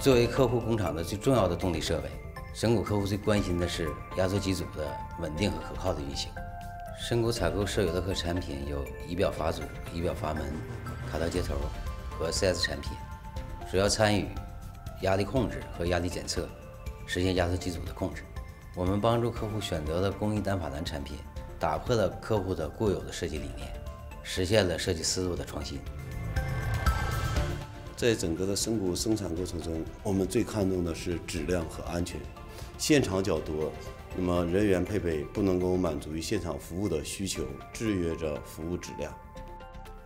作为客户工厂的最重要的动力设备，深谷客户最关心的是压缩机组的稳定和可靠的运行。深谷采购施韦洛克产品有仪表阀组、仪表阀门、卡套接头和 CS 产品，主要参与压力控制和压力检测，实现压缩机组的控制。我们帮助客户选择了工艺单法蓝产品，打破了客户的固有的设计理念，实现了设计思路的创新。在整个的生谷生产过程中，我们最看重的是质量和安全。现场较多。那么人员配备不能够满足于现场服务的需求，制约着服务质量。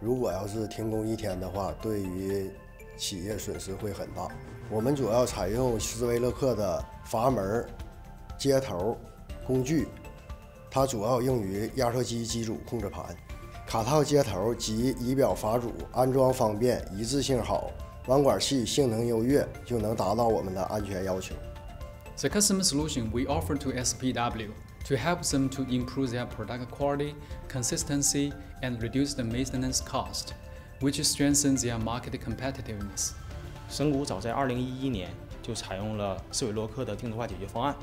如果要是停工一天的话，对于企业损失会很大。我们主要采用斯威勒克的阀门、接头、工具，它主要用于压缩机机组控制盘、卡套接头及仪表阀组，安装方便，一致性好，弯管器性能优越，就能达到我们的安全要求。The customer solution we offer to SPW to help them to improve their product quality, consistency, and reduce the maintenance cost, which strengthens their market competitiveness. 神谷早在2011年就采用了斯韦洛克的定制化解决方案，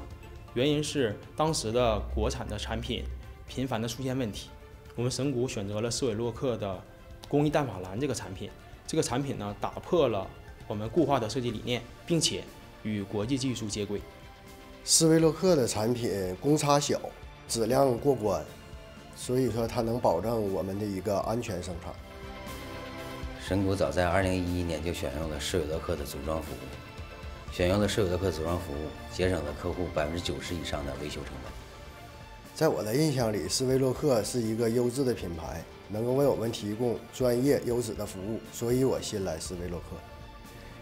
原因是当时的国产的产品频繁的出现问题。我们神谷选择了斯韦洛克的工艺淡法蓝这个产品，这个产品呢打破了我们固化的设计理念，并且与国际技术接轨。斯威洛克的产品公差小，质量过关，所以说它能保证我们的一个安全生产。神谷早在2011年就选用了施韦洛克的组装服务，选用了施韦洛克组装服务，节省了客户百分之九十以上的维修成本。在我的印象里，斯威洛克是一个优质的品牌，能够为我们提供专业优质的服务，所以我信赖斯威洛克。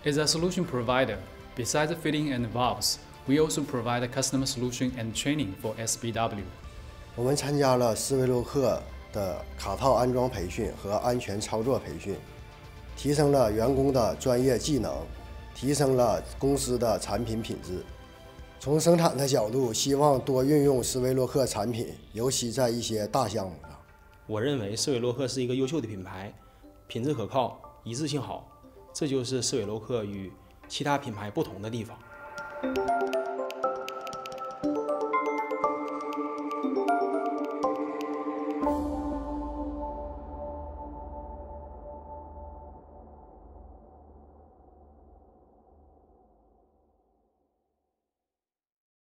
As a solution provider, besides fitting and valves. We also provide customer solution and training for SBW. 我们参加了斯威洛克的卡套安装培训和安全操作培训，提升了员工的专业技能，提升了公司的产品品质。从生产的角度，希望多运用斯威洛克产品，尤其在一些大项目上。我认为斯威洛克是一个优秀的品牌，品质可靠，一致性好，这就是斯威洛克与其他品牌不同的地方。